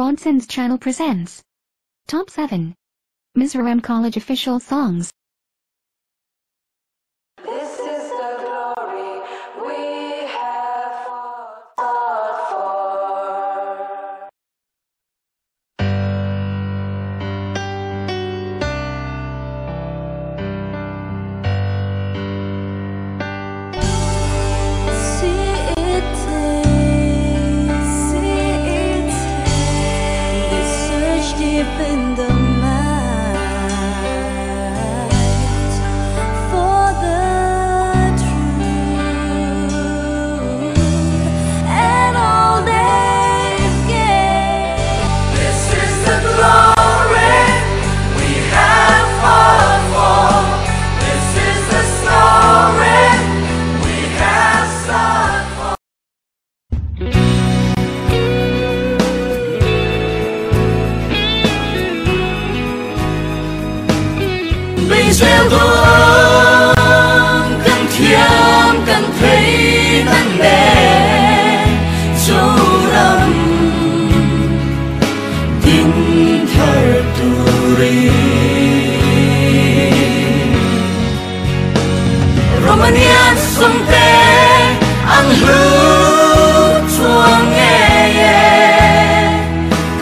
Ronson's channel presents Top 7 Mizoram College Official Songs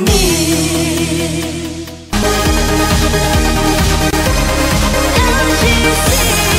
money. Don't you see?